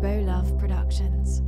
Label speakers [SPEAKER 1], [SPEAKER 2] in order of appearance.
[SPEAKER 1] Robolove Productions.